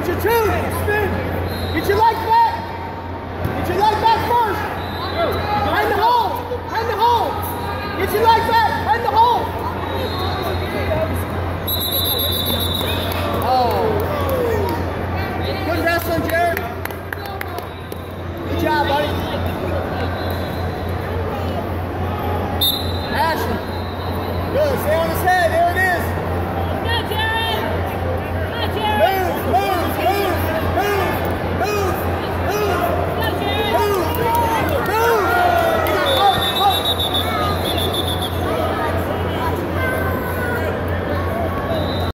Get your two. Spin. Get your legs back. Get your legs back first. Behind the hole. Behind the hole. Get your legs back. Behind the hole. Oh. Good wrestling, Jared. Good job, buddy. Ashley. Good. Stay on his head.